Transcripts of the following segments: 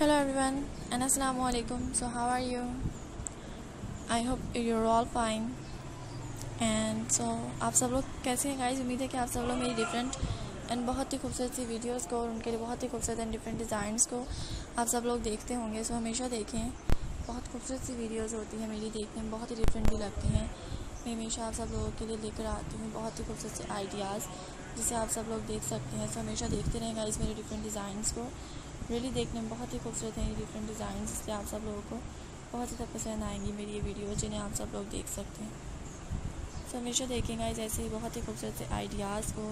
hello, everyone, and assalamu alaikum. So, how are you? I hope you're all fine. And so आप सब लोग कैसे हैं guys उम्मीद है कि आप सब लोग मेरी डिफरेंट एंड बहुत ही खूबसूरत सी वीडियोस को और उनके लिए बहुत ही खूबसूरत एंड डिफरेंट डिज़ाइंस को आप सब लोग देखते होंगे। सो हमेशा देखें, बहुत खूबसूरत सी वीडियोस होती हैं मेरी देखने में, बहुत ही डिफरेंट भी लगती हैं। मैं हमेशा आप सब लोगों के लिए लेकर आती हूँ बहुत ही खूबसूरत से आइडियाज़ जिसे आप सब लोग देख सकते हैं। सो हमेशा देखते रहें गाइज़ मेरे डिफरेंट डिज़ाइंस को। रियली देखने में बहुत ही खूबसूरत हैं ये डिफरेंट डिज़ाइन इसलिए आप सब लोगों को बहुत ज़्यादा पसंद आएँगी मेरी ये वीडियो जिन्हें आप सब लोग देख सकते हैं। सो हमेशा देखेंगे इस ऐसे ही बहुत ही खूबसूरत से आइडियाज़ को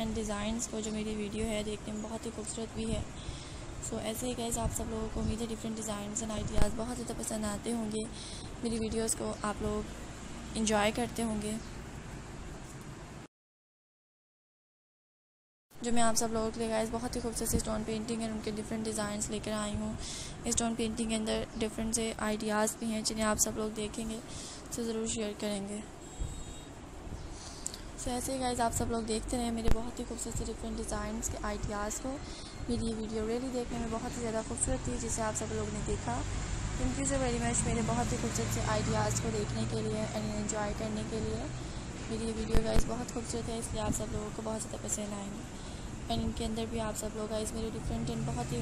एंड डिज़ाइंस को जो मेरी वीडियो है देखने में बहुत ही खूबसूरत भी है। सो so, ऐसे ही गाइज़ आप सब लोगों को उम्मीद है डिफरेंट डिज़ाइन एंड आइडियाज़ बहुत ज़्यादा पसंद आते होंगे मेरी वीडियोज़ को। आप लोग इंजॉय करते होंगे। जो मैं आप सब लोगों के लिए गाइस बहुत ही खूबसूरत सी स्टोन पेंटिंग है, उनके डिफरेंट डिज़ाइंस लेकर आई हूँ। स्टोन पेंटिंग के अंदर डिफरेंट से आइडियाज़ भी हैं जिन्हें आप सब लोग देखेंगे तो ज़रूर शेयर करेंगे। सो ऐसे ही गाइज़ आप सब लोग देखते रहे मेरे बहुत ही खूबसूरत से डिफरेंट डिज़ाइंस के आइडियाज़ को। मेरी ये वीडियो रियली देखने में बहुत ही ज़्यादा खूबसूरत थी, जिसे आप सब लोग ने देखा। Thank you so very much मेरे बहुत ही खूबसूरत से आइडियाज़ को देखने के लिए एंड इन्जॉय करने के लिए। मेरी ये वीडियो गाइज़ बहुत खूबसूरत है, इसलिए आप सब लोगों को बहुत ज़्यादा पसंद आएँगे। एंड इनके अंदर भी आप सब लोग इस मेरे डिफरेंट एंड बहुत ही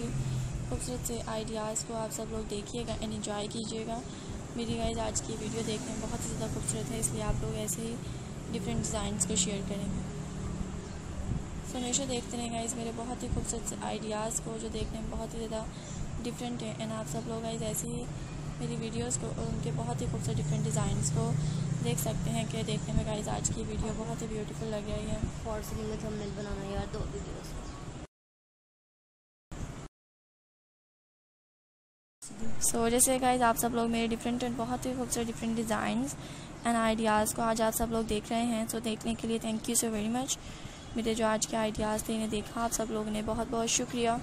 खूबसूरत से आइडियाज़ को आप सब लोग देखिएगा एंड इन्जॉय कीजिएगा। मेरी गाइज़ आज की वीडियो देखने में बहुत ही ज़्यादा खूबसूरत है, इसलिए आप लोग ऐसे ही डिफरेंट डिज़ाइंस को शेयर करेंगे सो हमेशा देखते रहेंगे गाइज़ मेरे बहुत ही खूबसूरत आइडियाज़ को जो देखने में बहुत ही ज़्यादा डिफरेंट है। एंड आप सब लोग गाइज़ ऐसे ही मेरी वीडियोस को और उनके बहुत ही खूबसूरत डिफरेंट डिज़ाइंस को देख सकते हैं कि देखने में गाइज़ आज की वीडियो बहुत ही ब्यूटीफुल लग रही है। फॉर सेकंड में थंबनेल बनाना यार दो वीडियोस सो so, जैसे गाइज़ आप सब लोग मेरे डिफरेंट एंड बहुत ही खूबसूरत डिफरेंट डिज़ाइंस एंड आइडियाज़ को आज आप सब लोग देख रहे हैं। सो so, देखने के लिए thank you so very much मेरे जो आज के आइडियाज़ थे इन्हें देखा आप सब लोगों ने। बहुत बहुत शुक्रिया।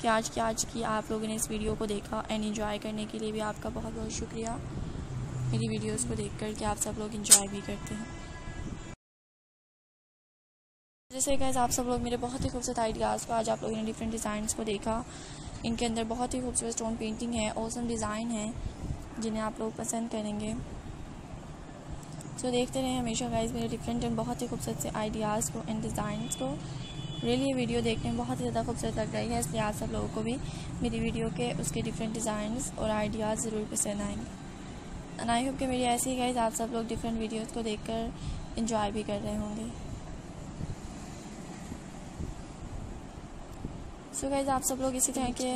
कि आज की आज की आप लोगों ने इस वीडियो को देखा एंड इन्जॉय करने के लिए भी आपका बहुत बहुत शुक्रिया। मेरी वीडियोस को देख कर के आप सब लोग इंजॉय भी करते हैं। जैसे गैस आप सब लोग मेरे बहुत ही खूबसूरत आइडियाज़ को आज आप लोगों ने डिफरेंट डिज़ाइंस को देखा। इनके अंदर बहुत ही खूबसूरत स्टोन पेंटिंग है ओसम डिज़ाइन है जिन्हें आप लोग पसंद करेंगे। So, देखते रहें हमेशा गाइज़ मेरे डिफरेंट एंड बहुत ही खूबसूरत से आइडियाज़ को एंड डिज़ाइंस को। रियली ये वीडियो देखने में बहुत ही ज़्यादा खूबसूरत लग रही है, इसलिए आप सब लोगों को भी मेरी वीडियो के उसके डिफरेंट डिज़ाइंस और आइडियाज़ ज़रूर पसंद आएँगे। एंड आई होप कि मेरी ऐसी गाइज़ आप सब लोग डिफरेंट वीडियोज़ को देख कर इंजॉय भी कर रहे होंगे। सो so गाइज़ आप सब लोग इसी तरह के